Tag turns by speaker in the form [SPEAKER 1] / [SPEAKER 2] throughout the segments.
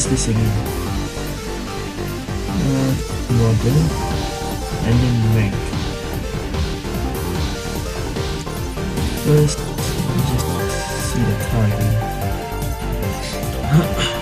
[SPEAKER 1] what's this again? Uh, model and then rank. First, just see the car again.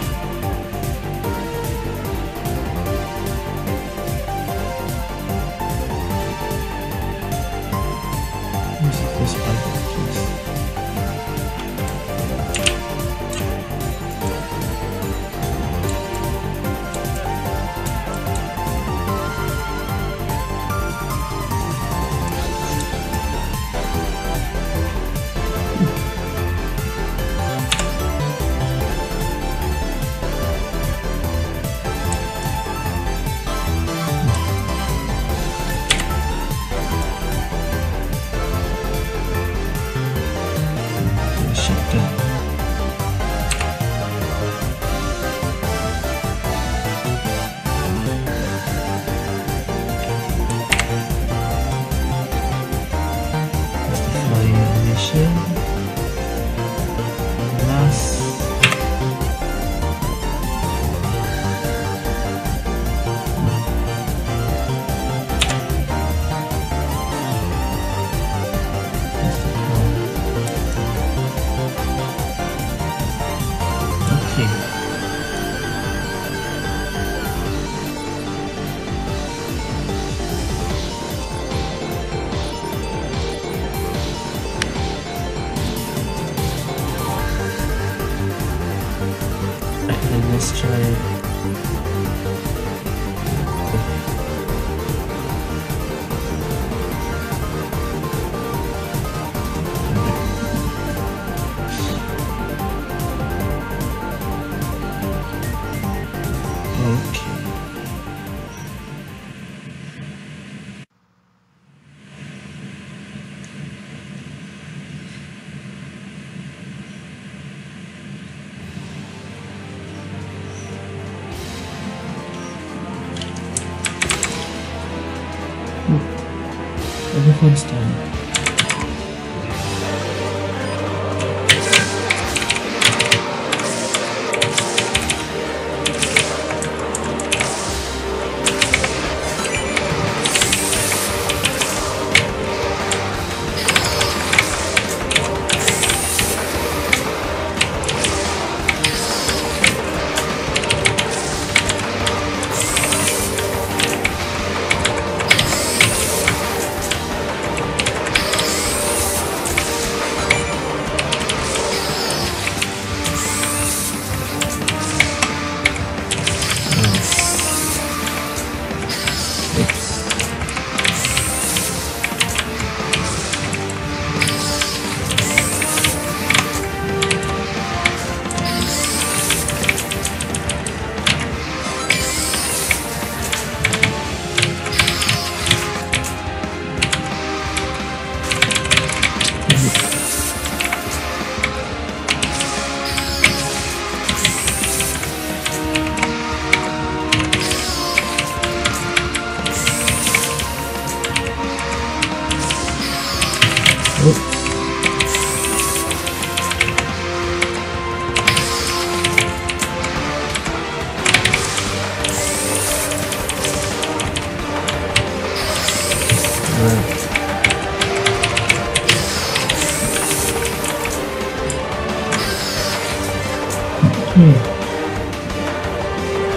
[SPEAKER 1] And Everyone's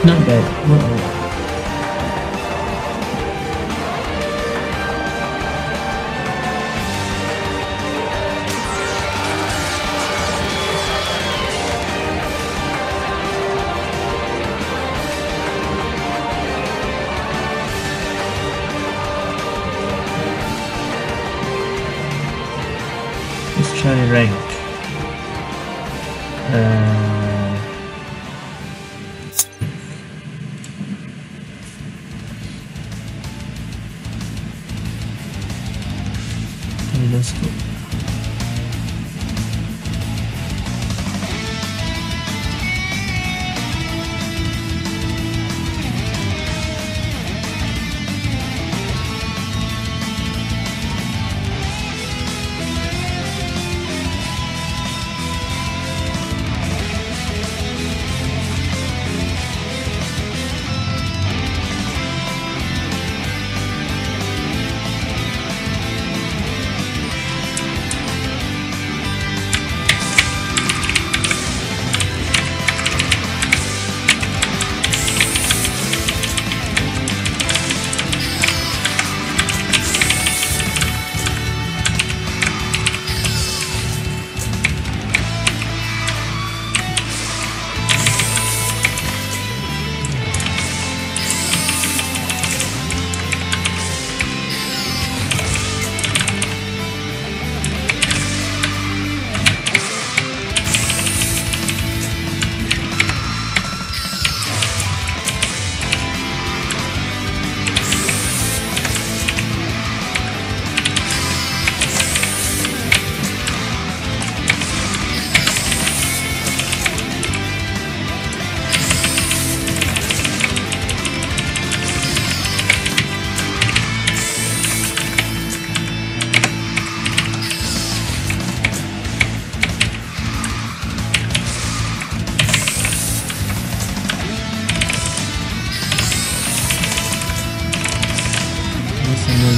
[SPEAKER 1] Not bad. Not bad. Let's try rank. Uh,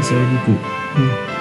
[SPEAKER 1] 潔く、うん。